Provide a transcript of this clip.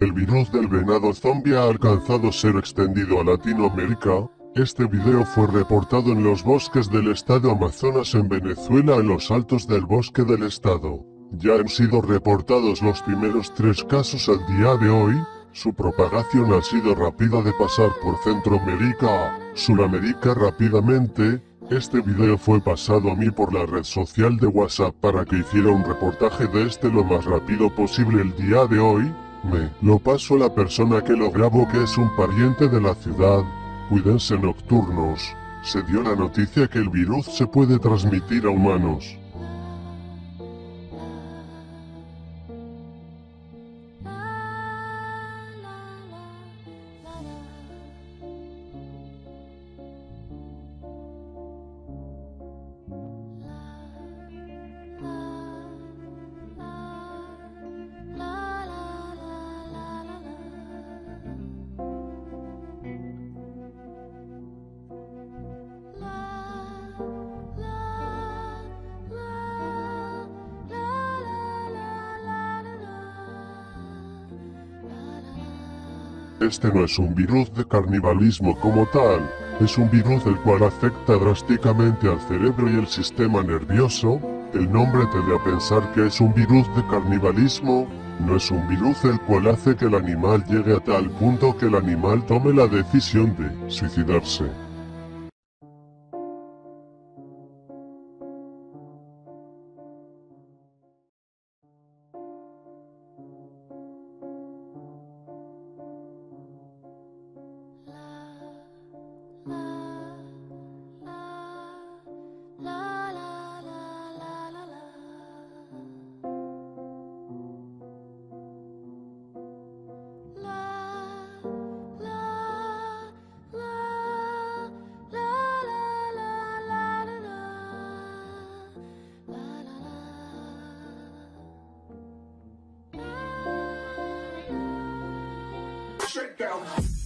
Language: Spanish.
El virus del venado zombie ha alcanzado ser extendido a Latinoamérica. Este video fue reportado en los bosques del estado Amazonas en Venezuela en los altos del bosque del estado. Ya han sido reportados los primeros tres casos al día de hoy. Su propagación ha sido rápida de pasar por Centroamérica a Sudamérica rápidamente. Este video fue pasado a mí por la red social de WhatsApp para que hiciera un reportaje de este lo más rápido posible el día de hoy. Me lo paso a la persona que lo grabo que es un pariente de la ciudad. Cuídense nocturnos. Se dio la noticia que el virus se puede transmitir a humanos. Este no es un virus de carnivalismo como tal, es un virus el cual afecta drásticamente al cerebro y el sistema nervioso. El nombre te da a pensar que es un virus de carnivalismo, no es un virus el cual hace que el animal llegue a tal punto que el animal tome la decisión de suicidarse. Straight down.